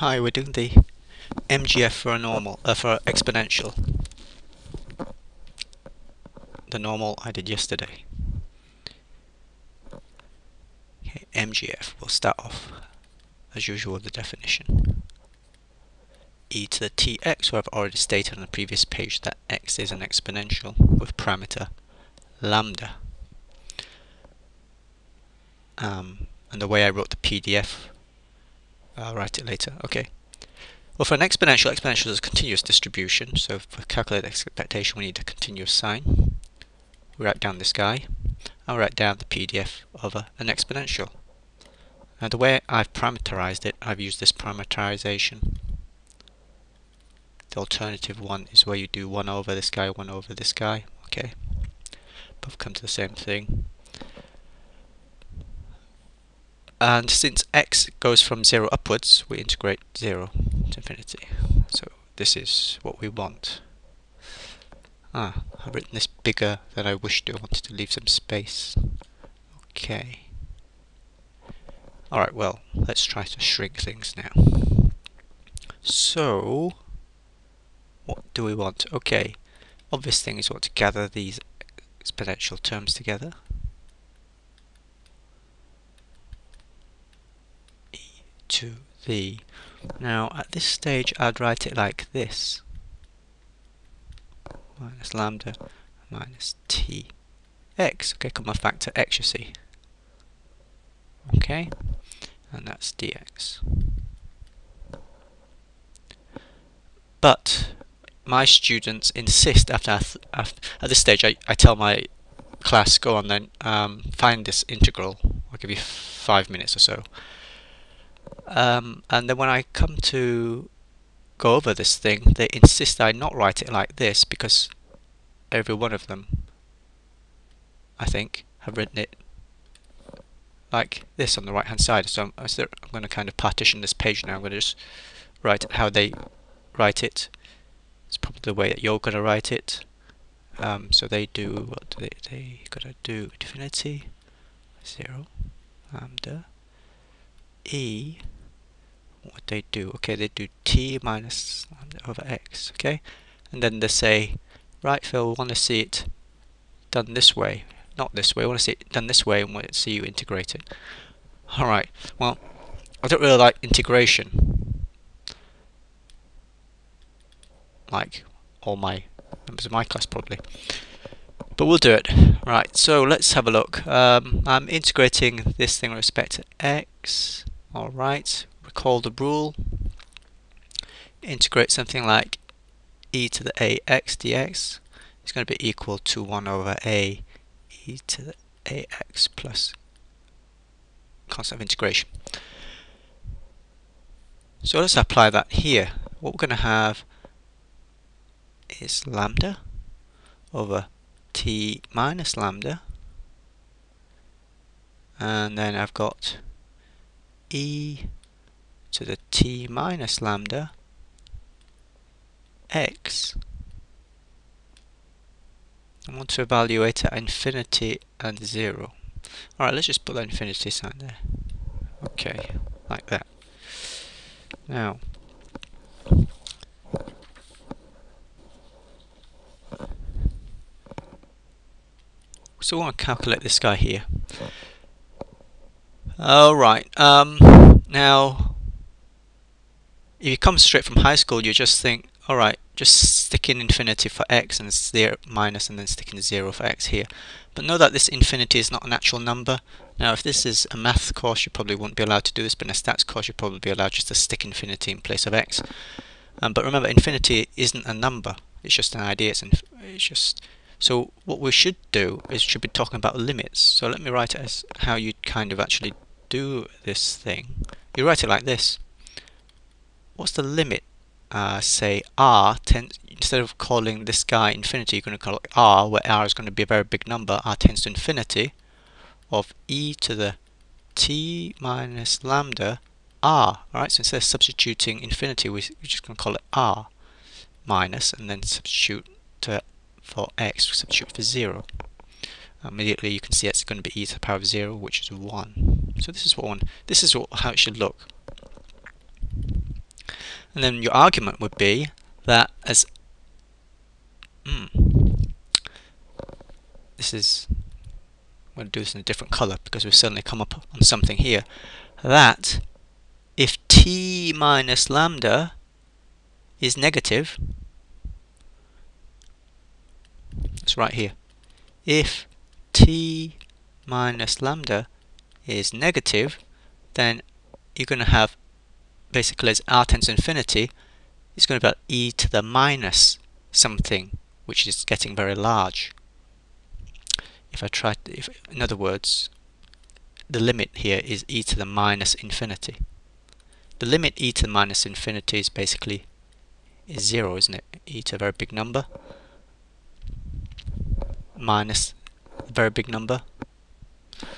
Hi, we're doing the MGF for a normal, uh, for exponential. The normal I did yesterday. Okay, MGF. We'll start off as usual with the definition. e to the tx, where I've already stated on the previous page that x is an exponential with parameter lambda. Um, and the way I wrote the PDF I'll write it later. Okay. Well, for an exponential, exponential is a continuous distribution. So for calculate expectation, we need a continuous sign. We write down this guy. I'll write down the PDF of a, an exponential. Now the way I've parameterized it, I've used this parameterization. The alternative one is where you do 1 over this guy, 1 over this guy. Okay. Both come to the same thing and since x goes from 0 upwards we integrate 0 to infinity. So this is what we want. Ah I've written this bigger than I wished to I wanted to leave some space. Okay. Alright well let's try to shrink things now. So what do we want? Okay obvious thing is we want to gather these exponential terms together to the. Now at this stage I'd write it like this. Minus lambda minus t x. Okay, come on factor x you see. Okay, and that's dx. But my students insist after, after at this stage I, I tell my class go on then um, find this integral I'll give you five minutes or so um, and then when I come to go over this thing, they insist I not write it like this because every one of them, I think, have written it like this on the right hand side. So I'm, I'm going to kind of partition this page now. I'm going to just write how they write it. It's probably the way that you're going to write it. Um, so they do, what do they, they got to do? Infinity, 0, lambda, e, what they do. Okay they do t minus over x okay? And then they say right Phil we want to see it done this way not this way. We want to see it done this way and we want to see you integrate it alright well I don't really like integration. Like all my members of my class probably. But we'll do it. Right so let's have a look. Um, I'm integrating this thing with respect to x. Alright recall the rule, integrate something like e to the ax dx is going to be equal to 1 over a e to the ax plus constant of integration. So let's apply that here. What we're going to have is lambda over t minus lambda and then I've got e to the t minus lambda x. I want to evaluate at infinity and 0. Alright, let's just put that infinity sign there. Okay, like that. Now, so I want to calculate this guy here. Alright, um, now if you come straight from high school, you just think, alright, just stick in infinity for x and zero minus and then stick in zero for x here. But know that this infinity is not an actual number. Now if this is a math course you probably wouldn't be allowed to do this, but in a stats course you'd probably be allowed just to stick infinity in place of x. Um, but remember infinity isn't a number, it's just an idea, it's, it's just... So what we should do is should be talking about limits. So let me write it as how you'd kind of actually do this thing. You write it like this what's the limit? Uh, say r tends instead of calling this guy infinity, you're going to call it r, where r is going to be a very big number. r tends to infinity of e to the t minus lambda r. Alright, so instead of substituting infinity, we, we're just going to call it r minus, and then substitute to for x, substitute for zero. Immediately, you can see it's going to be e to the power of zero, which is one. So this is what one. This is what, how it should look. And then your argument would be that as mm, this is I'm going to do this in a different color because we've suddenly come up on something here that if t minus lambda is negative it's right here if t minus lambda is negative then you're going to have basically as r tends to infinity it's going to be about e to the minus something which is getting very large. If I try to, if in other words the limit here is e to the minus infinity. The limit e to the minus infinity is basically is zero isn't it? E to a very big number. Minus a very big number.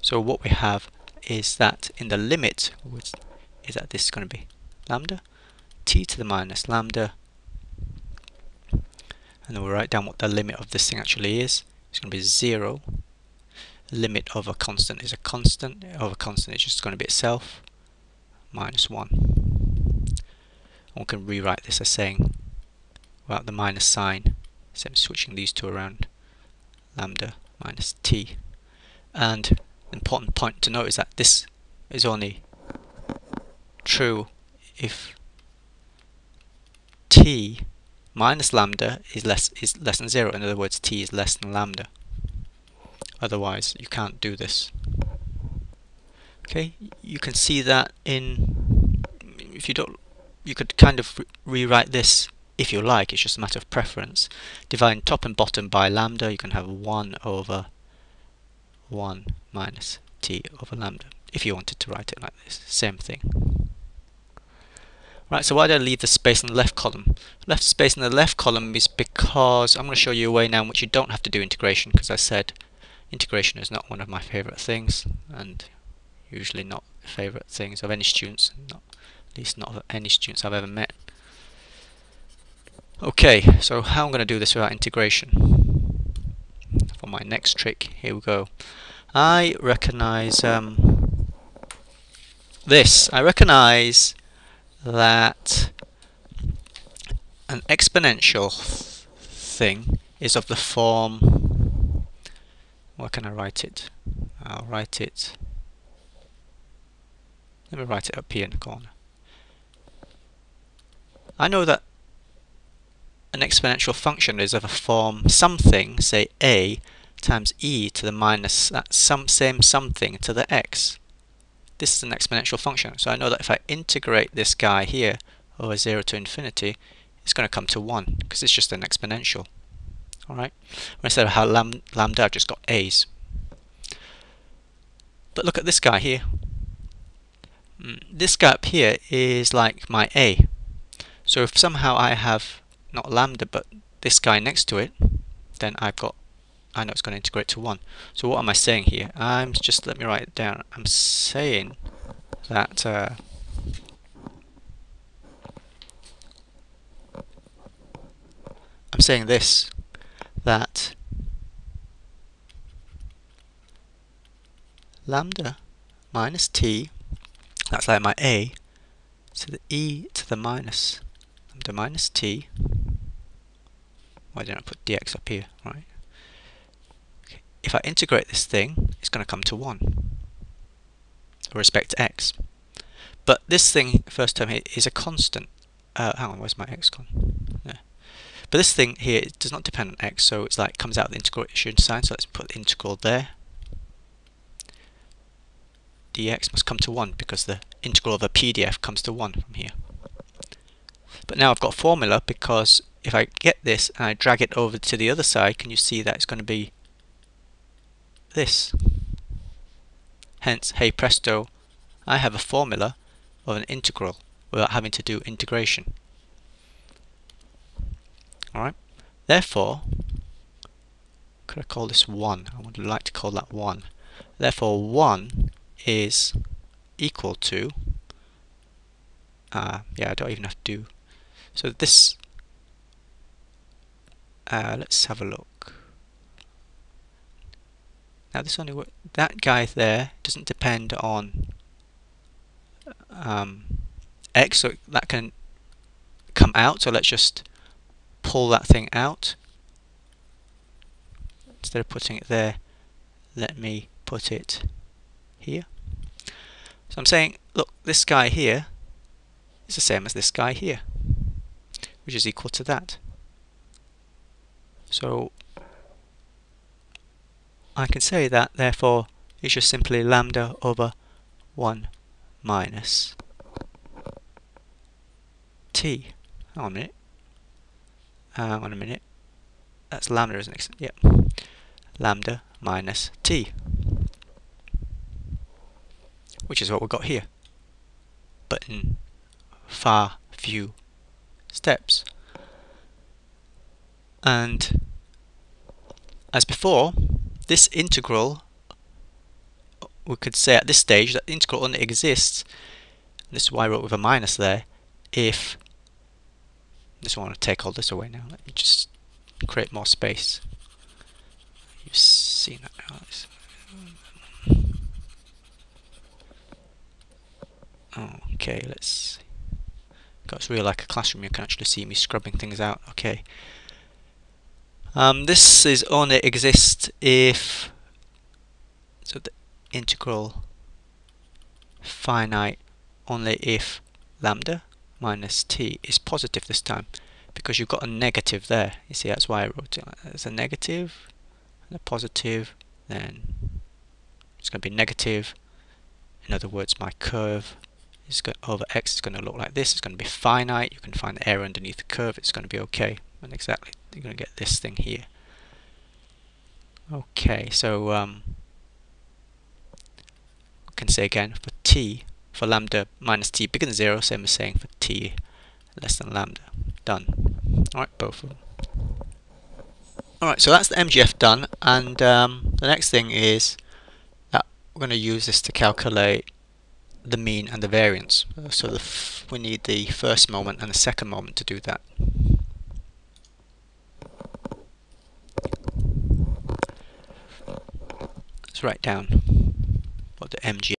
So what we have is that in the limit is that this is going to be lambda t to the minus lambda and then we'll write down what the limit of this thing actually is. It's going to be 0 limit of a constant is a constant. Of a constant is just going to be itself minus 1 one can rewrite this as saying without the minus sign so I'm switching these two around lambda minus t. And important point to note is that this is only true if t minus lambda is less is less than zero. In other words, t is less than lambda. Otherwise, you can't do this. Okay, you can see that in if you don't, you could kind of re rewrite this if you like. It's just a matter of preference. Dividing top and bottom by lambda, you can have one over one minus t over lambda. If you wanted to write it like this, same thing. Right, so why did I leave the space in the left column? Left space in the left column is because I'm going to show you a way now in which you don't have to do integration because I said integration is not one of my favourite things and usually not favourite things of any students, not, at least not of any students I've ever met. Okay, so how I'm going to do this without integration? For my next trick, here we go. I recognise um, this. I recognise that an exponential thing is of the form what can I write it? I'll write it let me write it up here in the corner. I know that an exponential function is of a form something, say a, times e to the minus that some same something to the x this is an exponential function. So I know that if I integrate this guy here over 0 to infinity, it's going to come to 1 because it's just an exponential. Alright, instead of how lam lambda, I've just got a's. But look at this guy here. Mm, this guy up here is like my a. So if somehow I have not lambda but this guy next to it, then I've got I know it's going to integrate to 1. So what am I saying here? I'm just, let me write it down. I'm saying that uh, I'm saying this, that lambda minus t, that's like my a, to the e to the minus lambda minus t, why didn't I put dx up here, right? If I integrate this thing, it's going to come to 1 with respect to x. But this thing, first term here, is a constant. Uh, hang on, where's my x gone? But this thing here it does not depend on x, so it's like comes out of the integration sign. So let's put the integral there. dx must come to 1 because the integral of a PDF comes to 1 from here. But now I've got a formula because if I get this and I drag it over to the other side, can you see that it's going to be this. Hence, hey presto, I have a formula of an integral without having to do integration. Alright, therefore, could I call this 1? I would like to call that 1. Therefore, 1 is equal to, uh, yeah, I don't even have to do, so this, uh, let's have a look. Now this only that guy there doesn't depend on um, x, so that can come out, so let's just pull that thing out. Instead of putting it there, let me put it here. So I'm saying, look, this guy here is the same as this guy here, which is equal to that. So I can say that, therefore, it's just simply lambda over 1 minus t. Hang on a minute. Hang on a minute. That's lambda, isn't it? Yep. Lambda minus t. Which is what we've got here. But in far few steps. And as before, this integral, we could say at this stage that the integral only exists, this is why I wrote with a minus there, if, just want to take all this away now, let me just create more space. You've seen that now. Okay, let's see. Got really like a classroom, you can actually see me scrubbing things out. Okay. Um, this is only exists if so the integral finite only if lambda minus t is positive this time because you've got a negative there. You see that's why I wrote it as a negative and a positive then it's going to be negative. In other words my curve is going over x is going to look like this. It's going to be finite. You can find the area underneath the curve. It's going to be okay. And exactly you're going to get this thing here. Okay, so um, we can say again for t, for lambda minus t bigger than 0, same as saying for t less than lambda. Done. Alright, both of them. Alright, so that's the MGF done, and um, the next thing is that we're going to use this to calculate the mean and the variance. So the we need the first moment and the second moment to do that. Let's write down what the MG